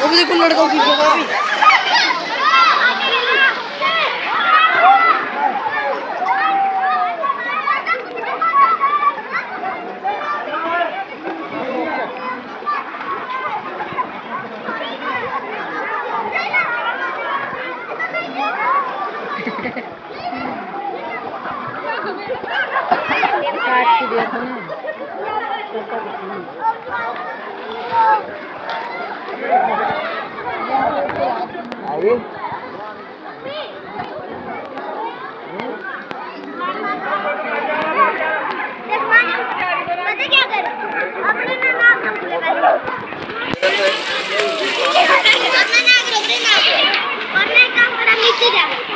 वो भी देखो लड़कों की जगह भी। काट के दिया था ना पता अपने नाम अपने नाम अपने काम करा नीचे जा